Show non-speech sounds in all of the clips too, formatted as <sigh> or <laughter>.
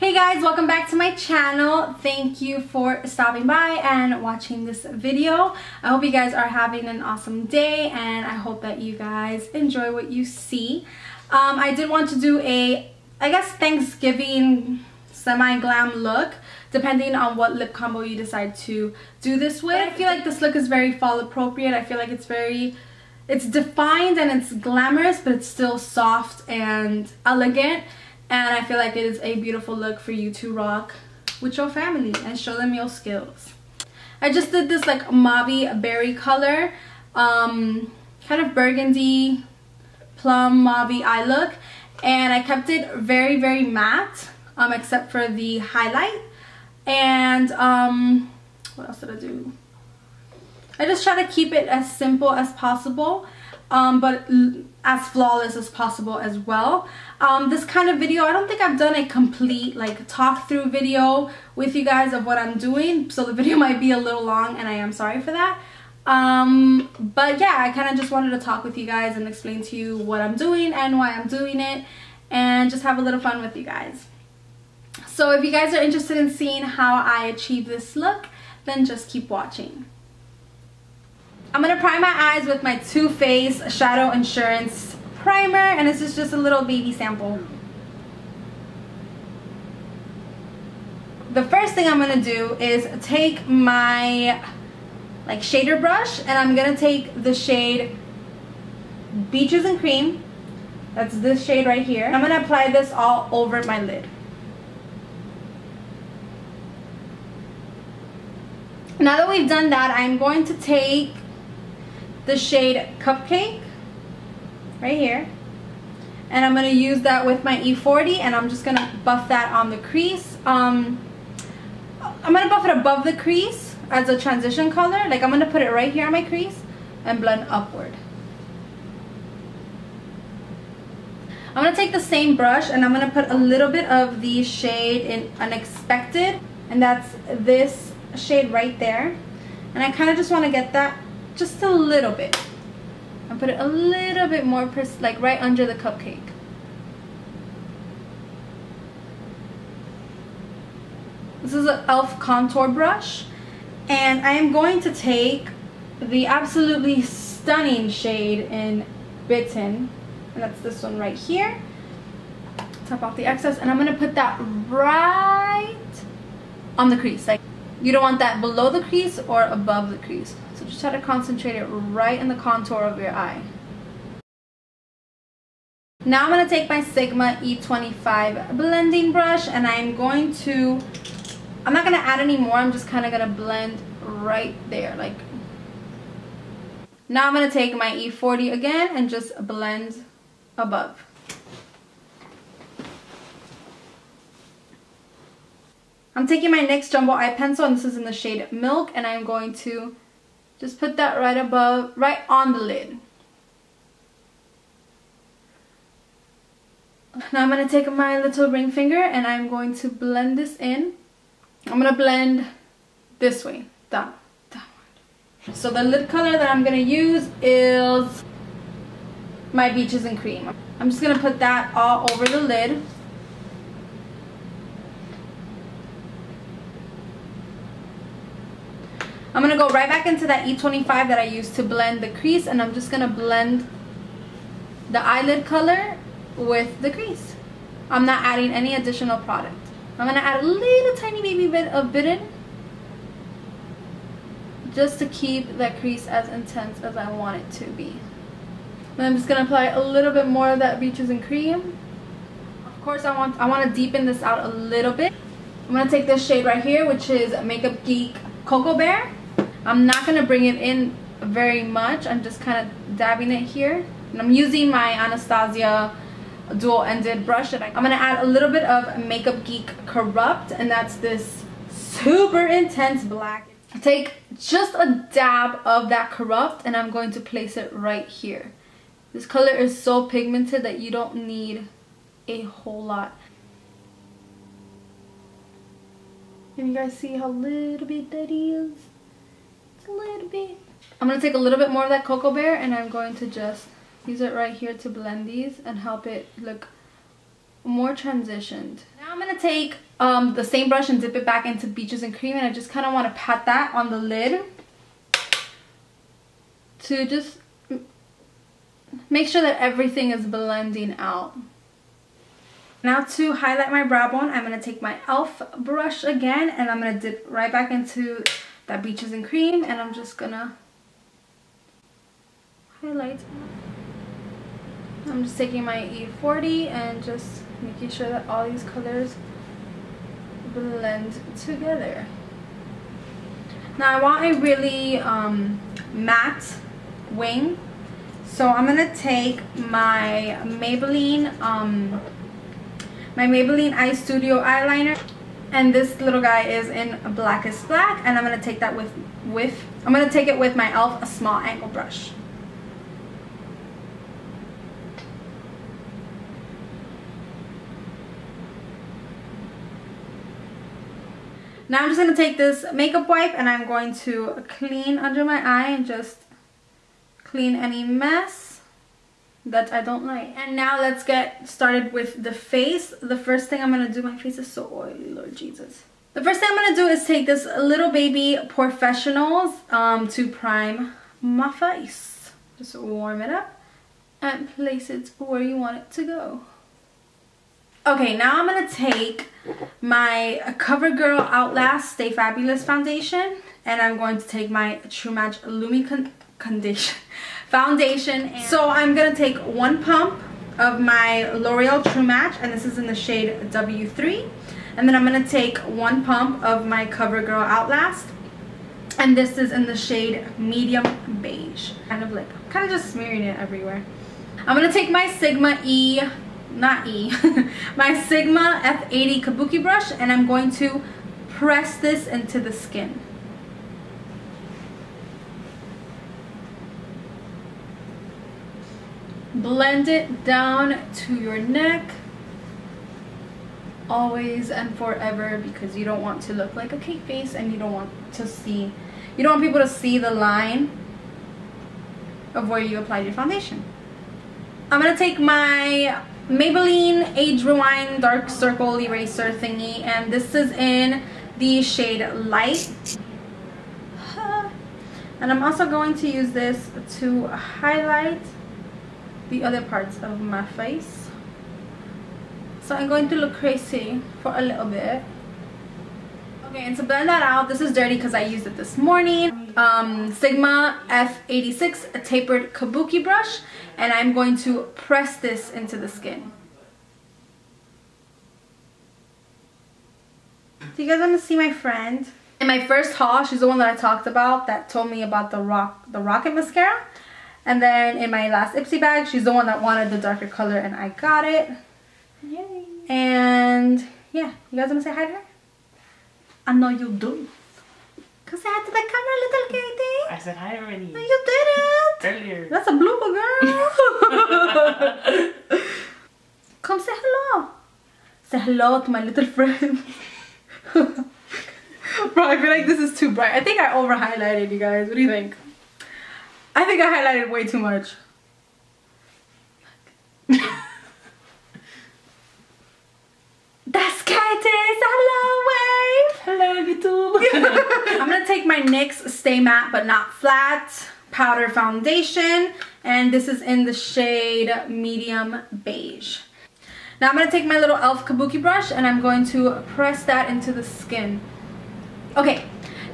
Hey guys, welcome back to my channel. Thank you for stopping by and watching this video. I hope you guys are having an awesome day and I hope that you guys enjoy what you see. Um, I did want to do a, I guess, Thanksgiving semi-glam look depending on what lip combo you decide to do this with. I feel like this look is very fall appropriate. I feel like it's very it's defined and it's glamorous but it's still soft and elegant and I feel like it is a beautiful look for you to rock with your family and show them your skills. I just did this like mauve berry color um, kind of burgundy plum mauve eye look and I kept it very very matte um, except for the highlight and um, what else did I do? I just try to keep it as simple as possible um, but as flawless as possible as well. Um, this kind of video, I don't think I've done a complete like talk through video with you guys of what I'm doing. So the <laughs> video might be a little long and I am sorry for that. Um, but yeah, I kind of just wanted to talk with you guys and explain to you what I'm doing and why I'm doing it and just have a little fun with you guys. So if you guys are interested in seeing how I achieve this look, then just keep watching. I'm to prime my eyes with my Too Faced Shadow Insurance Primer. And this is just a little baby sample. The first thing I'm to do is take my like shader brush and I'm to take the shade Beaches and Cream. That's this shade right here. I'm to apply this all over my lid. Now that we've done that, I'm going to take the shade Cupcake right here. And I'm going to use that with my E40 and I'm just going to buff that on the crease. Um, I'm going to buff it above the crease as a transition color. Like I'm going to put it right here on my crease and blend upward. I'm going to take the same brush and I'm going to put a little bit of the shade in Unexpected. And that's this shade right there. And I kind of just want to get that just a little bit. and put it a little bit more, like right under the cupcake. This is an e.l.f. contour brush. And I am going to take the absolutely stunning shade in Bitten. And that's this one right here. Tap off the excess. And I'm going to put that right on the crease. Like you don't want that below the crease or above the crease. So just try to concentrate it right in the contour of your eye. Now I'm going to take my Sigma E25 blending brush and I'm going to, I'm not going to add any more, I'm just kind of going to blend right there. like. Now I'm going to take my E40 again and just blend above. I'm taking my NYX Jumbo Eye Pencil and this is in the shade Milk and I'm going to just put that right above, right on the lid. Now I'm going to take my little ring finger and I'm going to blend this in. I'm going to blend this way, down, downward. So the lid color that I'm going to use is my Beaches and Cream. I'm just going to put that all over the lid. I'm going to go right back into that E25 that I used to blend the crease and I'm just going to blend the eyelid color with the crease. I'm not adding any additional product. I'm going to add a little tiny baby bit of Bitten just to keep that crease as intense as I want it to be. Then I'm just going to apply a little bit more of that Beaches and Cream. Of course, I want, I want to deepen this out a little bit. I'm going to take this shade right here, which is Makeup Geek Cocoa Bear. I'm not going to bring it in very much. I'm just kind of dabbing it here. And I'm using my Anastasia dual-ended brush. I, I'm going to add a little bit of Makeup Geek Corrupt. And that's this super intense black. Take just a dab of that Corrupt and I'm going to place it right here. This color is so pigmented that you don't need a whole lot. Can you guys see how little bit that is? A little bit. I'm going to take a little bit more of that Cocoa Bear and I'm going to just use it right here to blend these and help it look more transitioned. Now I'm going to take um, the same brush and dip it back into Beaches and Cream and I just kind of want to pat that on the lid to just make sure that everything is blending out. Now to highlight my brow bone, I'm going to take my e.l.f. brush again and I'm going to dip right back into that Beaches and Cream and I'm just to highlight. I'm just taking my E40 and just making sure that all these colors blend together. Now I want a really um, matte wing. So I'm to take my Maybelline, um, my Maybelline Eye Studio eyeliner. And this little guy is in Blackest Black. And I'm to take that with, with, I'm to take it with my e.l.f. A small angle brush. Now I'm just to take this makeup wipe and I'm going to clean under my eye and just clean any mess that I don't like. And now let's get started with the face. The first thing I'm going to do, my face is so oily, Lord Jesus. The first thing I'm going to do is take this Little Baby Porefessionals um, to prime my face. Just warm it up and place it where you want it to go. Okay, now I'm going to take my CoverGirl Outlast Stay Fabulous foundation and I'm going to take my True Match Lumi Con Condition foundation. so I'm going to take one pump of my L'Oreal True Match and this is in the shade W3 and then I'm going to take one pump of my CoverGirl Outlast and this is in the shade medium beige kind of like kind of just smearing it everywhere I'm going to take my Sigma E not E, <laughs> my Sigma F80 Kabuki brush and I'm going to press this into the skin. Blend it down to your neck always and forever because you don't want to look like a cake face and you don't want to see you don't want people to see the line of where you applied your foundation. I'm to take my Maybelline Age Rewind Dark Circle Eraser thingy and this is in the shade Light. <sighs> And I'm also going to use this to highlight the other parts of my face. So I'm going to look crazy for a little bit. Okay, and to blend that out, this is dirty because I used it this morning. Um, Sigma F86 a tapered kabuki brush. And I'm going to press this into the skin. Do you guys want to see my friend? In my first haul, she's the one that I talked about that told me about the rock, the Rocket mascara. And then in my last Ipsy bag, she's the one that wanted the darker color and I got it. Yay. And yeah, you guys want to say hi to her? Ah, I know you do. Cause I had to the camera, little Katie. I said hi already. No, you didn't. Earlier. That's a blooper, girl. <laughs> Come say hello. Say hello to my little friend. <laughs> Bro, I feel like this is too bright. I think I over highlighted, you guys. What do you think? I think I highlighted way too much. That's Katie. Hello, wave. Hello, YouTube. <laughs> I'm to take my NYX Stay Matte But Not Flat Powder Foundation. And this is in the shade Medium Beige. Now I'm going to take my little e.l.f. Kabuki brush and I'm going to press that into the skin. Okay,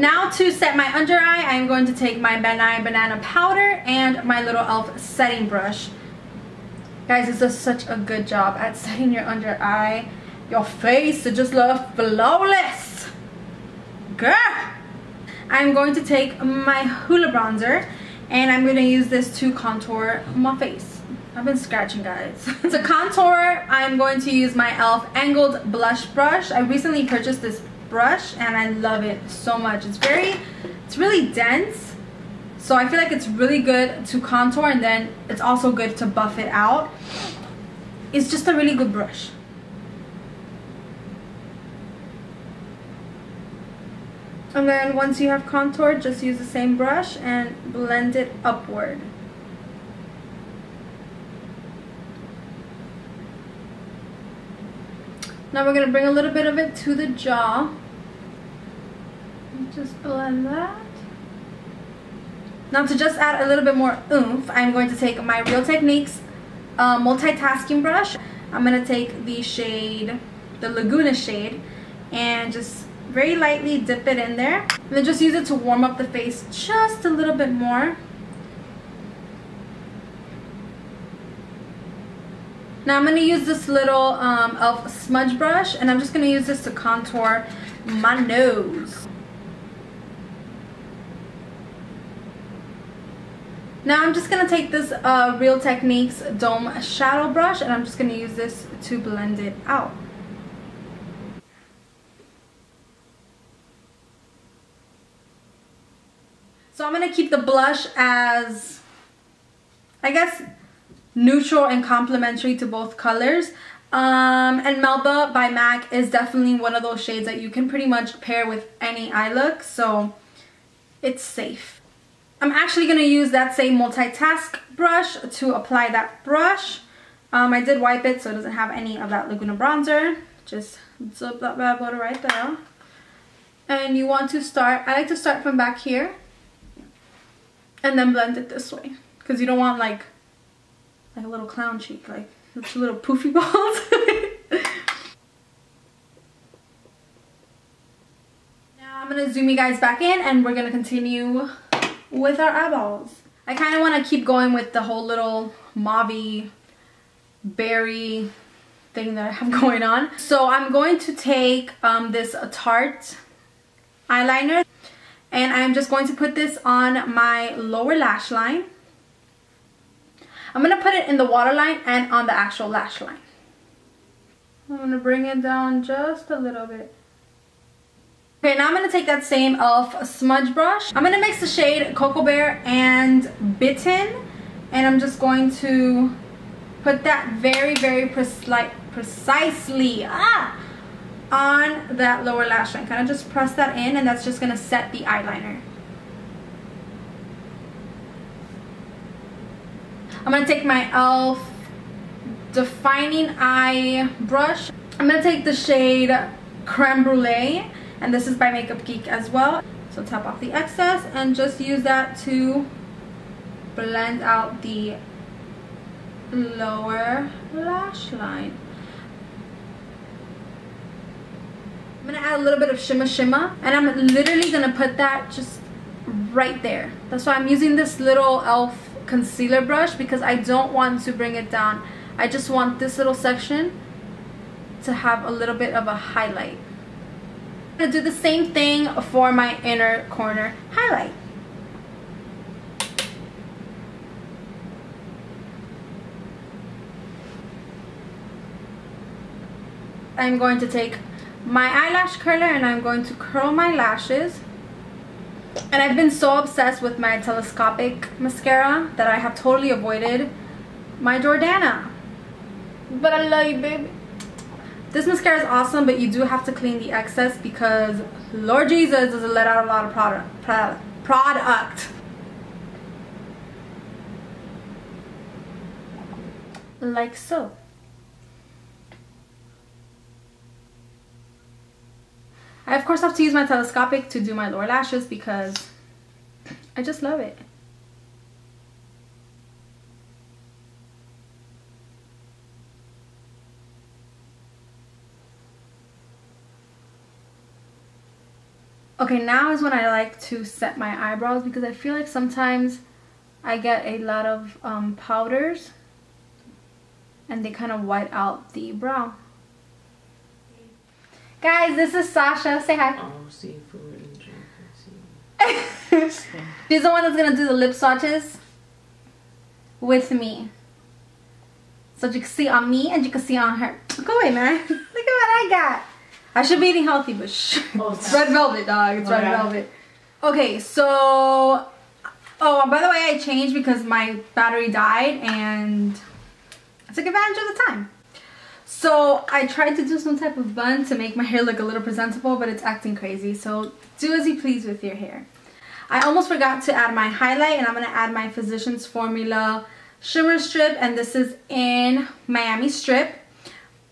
now to set my under eye, I'm going to take my Ben Nye Banana Powder and my little e.l.f. setting brush. Guys, this does such a good job at setting your under eye. Your face it just looks flawless. Girl! I'm going to take my Hoola Bronzer and I'm going to use this to contour my face. I've been scratching guys. <laughs> to contour, I'm going to use my e.l.f. Angled Blush Brush. I recently purchased this brush and I love it so much. It's very, it's really dense. So I feel like it's really good to contour and then it's also good to buff it out. It's just a really good brush. And then once you have contoured, just use the same brush and blend it upward. Now we're going to bring a little bit of it to the jaw. Just blend that. Now to just add a little bit more oomph, I'm going to take my Real Techniques uh, multitasking brush. I'm going to take the shade, the Laguna shade, and just very lightly dip it in there. And then just use it to warm up the face just a little bit more. Now I'm going to use this little um, e.l.f. smudge brush and I'm just going to use this to contour my nose. Now I'm just going to take this uh, Real Techniques Dome Shadow Brush and I'm just going to use this to blend it out. So I'm going to keep the blush as, I guess, neutral and complementary to both colors. Um, and Melba by MAC is definitely one of those shades that you can pretty much pair with any eye look. So it's safe. I'm actually going to use that same multitask brush to apply that brush. Um, I did wipe it so it doesn't have any of that Laguna bronzer. Just zip that bad boy right there. And you want to start, I like to start from back here. And then blend it this way. Because you don't want like, like a little clown cheek, like little poofy <laughs> balls. now I'm to zoom you guys back in and we're to continue with our eyeballs. I kind of want to keep going with the whole little mauve berry thing that I have <laughs> going on. So I'm going to take um, this Tarte eyeliner and I'm just going to put this on my lower lash line. I'm going to put it in the waterline and on the actual lash line. I'm going to bring it down just a little bit. Okay, now I'm going to take that same e.l.f. smudge brush. I'm going to mix the shade Cocoa Bear and Bitten. And I'm just going to put that very, very precisely ah, on that lower lash line. Kind of just press that in and that's just going to set the eyeliner. I'm going to take my e.l.f. defining eye brush. I'm going to take the shade Creme Brulee and this is by Makeup Geek as well. So tap off the excess and just use that to blend out the lower lash line. I'm going to add a little bit of Shimma Shimma, and I'm literally going to put that just right there. That's why I'm using this little e.l.f. concealer brush because I don't want to bring it down. I just want this little section to have a little bit of a highlight I'm going to do the same thing for my inner corner highlight. I'm going to take my eyelash curler and I'm going to curl my lashes. And I've been so obsessed with my telescopic mascara that I have totally avoided my Jordana. But I love you, baby. This mascara is awesome, but you do have to clean the excess because Lord Jesus doesn't let out a lot of product. product. Like so. I of course have to use my telescopic to do my lower lashes because I just love it. Okay, now is when I like to set my eyebrows because I feel like sometimes I get a lot of um, powders and they kind of white out the brow. Guys, this is Sasha. Say hi. Oh, seafood <laughs> She's the one that's going to do the lip swatches with me. So you can see on me and you can see on her. Go away, man. <laughs> Look at what I got. I should be eating healthy, but shh. Oh, it's red velvet, dog. It's red velvet. Okay, so... Oh, by the way, I changed because my battery died and I took advantage of the time. So I tried to do some type of bun to make my hair look a little presentable, but it's acting crazy. So do as you please with your hair. I almost forgot to add my highlight and I'm going to add my Physicians Formula Shimmer Strip and this is in Miami Strip.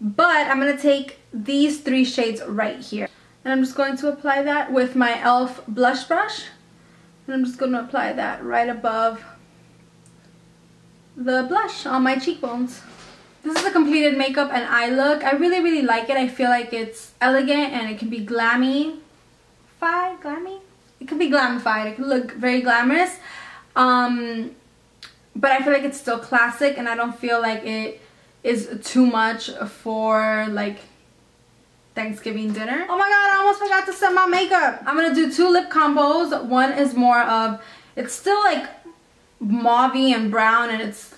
But I'm going to take these three shades right here. And I'm just going to apply that with my e.l.f. blush brush. And I'm just going to apply that right above the blush on my cheekbones. This is a completed makeup and eye look. I really, really like it. I feel like it's elegant and it can be glammy. Fi, glammy? It could be glamified. It could look very glamorous. Um, but I feel like it's still classic and I don't feel like it is too much for like Thanksgiving dinner. Oh my god, I almost forgot to set my makeup. I'm gonna do two lip combos. One is more of, it's still like mauve and brown and it's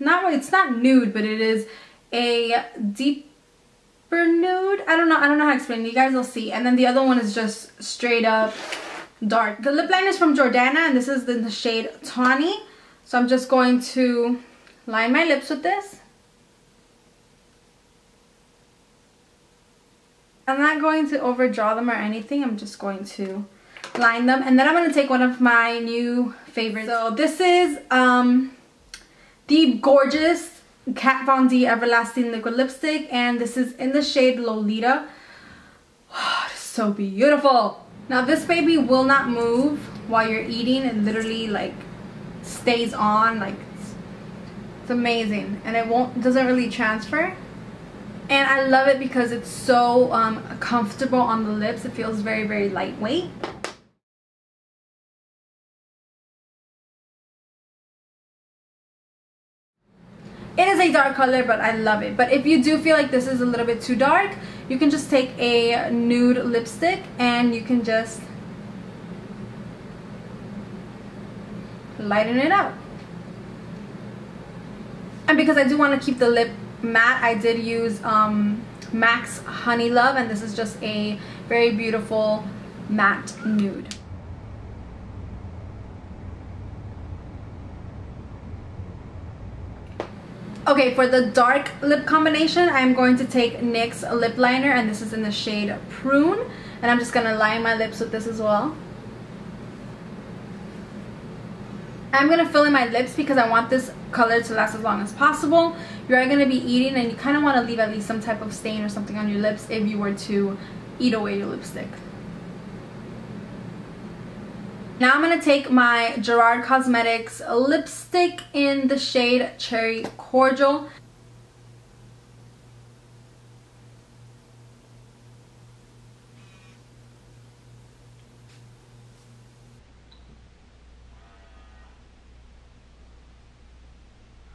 not really, it's not nude, but it is a deeper nude. I don't know, I don't know how to explain it. You guys will see. And then the other one is just straight up dark. The lip liner is from Jordana and this is in the shade Tawny. So I'm just going to line my lips with this. I'm not going to overdraw them or anything. I'm just going to line them. And then I'm going to take one of my new favorites. So this is um, the gorgeous Kat Von D Everlasting Liquid Lipstick. And this is in the shade Lolita. <sighs> Oh, so beautiful. Now this baby will not move while you're eating. It literally like stays on. Like it's, it's amazing. And it won't doesn't really transfer and I love it because it's so um, comfortable on the lips. It feels very, very lightweight. A dark color, but I love it. But if you do feel like this is a little bit too dark, you can just take a nude lipstick and you can just lighten it up. And because I do want to keep the lip matte I did use um, MAC's Honey Love and this is just a very beautiful matte nude. Okay, for the dark lip combination, I'm going to take NYX lip liner and this is in the shade Prune. And I'm just going to line my lips with this as well. I'm going to fill in my lips because I want this color to last as long as possible. You are going to be eating and you kind of want to leave at least some type of stain or something on your lips if you were to eat away your lipstick. Now I'm going to take my Gerard Cosmetics lipstick in the shade Cherry Cordial.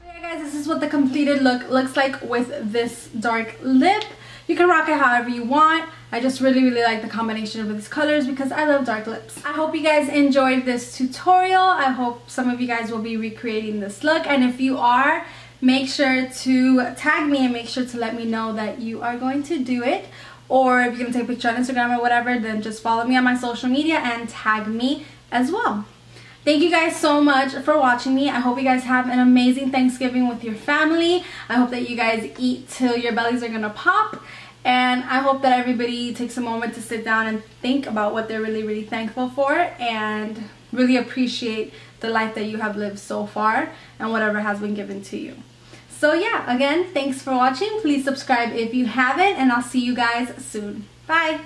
Okay guys, this is what the completed look looks like with this dark lip. You can rock it however you want. I just really, really like the combination of these colors because I love dark lips. I hope you guys enjoyed this tutorial. I hope some of you guys will be recreating this look. And if you are, make sure to tag me and make sure to let me know that you are going to do it. Or if you're going to take a picture on Instagram or whatever, then just follow me on my social media and tag me as well. Thank you guys so much for watching me. I hope you guys have an amazing Thanksgiving with your family. I hope that you guys eat till your bellies are gonna pop. And I hope that everybody takes a moment to sit down and think about what they're really, really thankful for and really appreciate the life that you have lived so far and whatever has been given to you. So yeah, again, thanks for watching. Please subscribe if you haven't and I'll see you guys soon. Bye!